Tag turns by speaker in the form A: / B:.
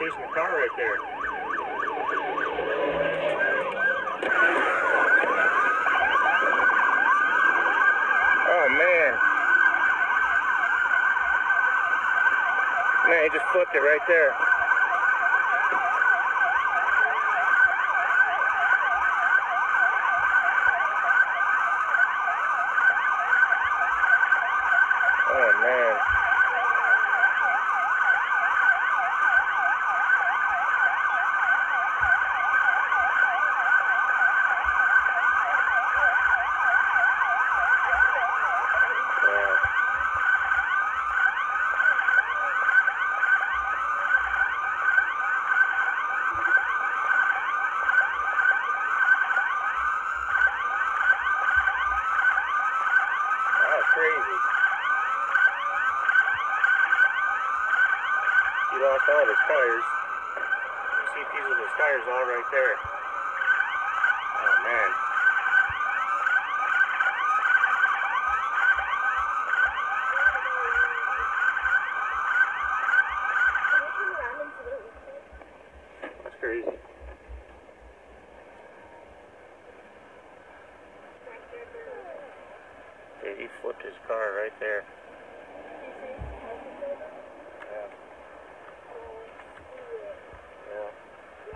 A: chasing the car right there. Oh man. Man, he just flipped it right there. Oh man. Wow. That was crazy. He lost all his tires. You see pieces of his tires all right there. Oh man. He flipped his car right there.